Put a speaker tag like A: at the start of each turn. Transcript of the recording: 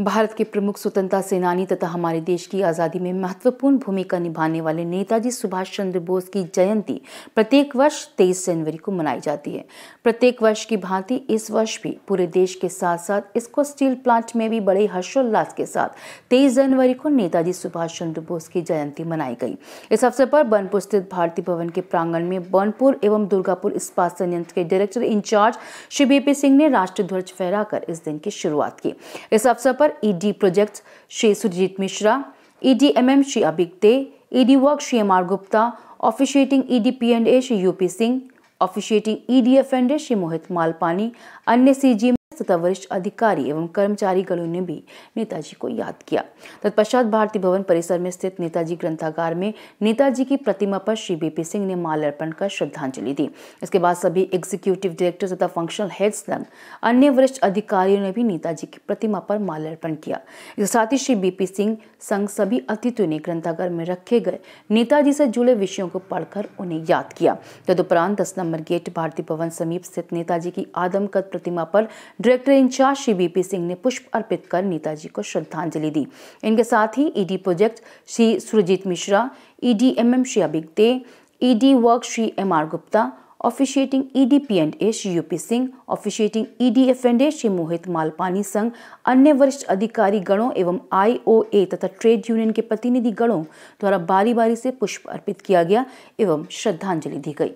A: भारत के प्रमुख स्वतंत्रता सेनानी तथा हमारे देश की आज़ादी में महत्वपूर्ण भूमिका निभाने वाले नेताजी सुभाष चंद्र बोस की जयंती प्रत्येक वर्ष 23 जनवरी को मनाई जाती है। प्रत्येक वर्ष की भांति इस वर्ष भी पूरे देश के साथ साथ इसको स्टील प्लांट में भी बड़े हर्षोल्लास के साथ 23 जनवरी को नेताजी सुभाष चंद्र बोस की जयंती मनाई गई। इस अवसर पर बनपुर स्थित भारतीय भवन के प्रांगण में बनपुर एवं दुर्गापुर इस्पात संयंत्र के director incharge Shri BP Singh ने राष्ट्र ध्वज फहराकर इस दिन की शुरुआत की। इस अवसर पर ED project Shri Surjit Mishra ED MM Shri अबिकते ED work Shri M R Gupta officiating ED P and A Shri UP Singh officiating ED A Shri Mohit Malpani अन्य सीजीएम तथा वरिष्ठ अधिकारी एवं कर्मचारी गणों ने भी नेताजी को याद किया। तत्पश्चात भारतीय भवन परिसर में स्थित नेताजी ग्रंथागार में नेताजी की प्रतिमा पर श्री बीपी सिंह ने माल्यार्पण कर श्रद्धांजलि दी। इसके बाद सभी एग्जीक्यूटिव डायरेक्टर तथा फंक्शनल हेड्स संग अन्य वरिष्ठ अधिकारियों ने भी नेताजी की प्रतिमा पर माल्यार्पण किया। इसके साथ ही श्री बीपी सिंह संग सभी अतिथियों ने ग्रंथागार में रखे गए नेताजी से जुड़े विषयों को पढ़कर उन्हें याद किया। तदुपरांत दस नंबर गेट भारतीय भवन समीप स्थित नेताजी की आदमकद प्रतिमा पर director incharge Shri BP Singh ने पुष्प अर्पित कर नेताजी को श्रद्धांजलि दी। इनके साथ ही ED project Shri Surjit Mishra, ED MM Shri Abik De, ED work Shri M R Gupta, officiating ED P and A Shri UP Singh, officiating ED F and A Shri Mohit Malpani संघ, अन्य वरिष्ठ अधिकारी गणों एवं IOA तथा trade union के प्रतिनिधि गणों द्वारा बारी बारी से पुष्प अर्पित किया गया एवं श्रद्धांजलि दी गई।